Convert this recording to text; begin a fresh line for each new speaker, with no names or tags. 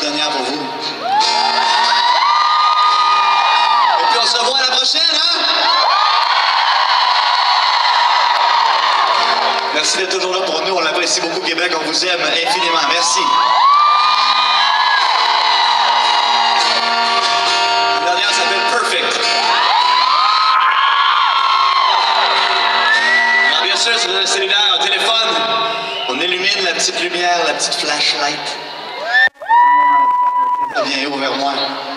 dernière pour vous. Et puis on se revoit à la prochaine, hein? Merci d'être toujours là pour nous. On l'apprécie beaucoup, Québec. On vous aime infiniment. Merci. Solidaire ah, au téléphone, on illumine la petite lumière, la petite flashlight. eu vou vergonha.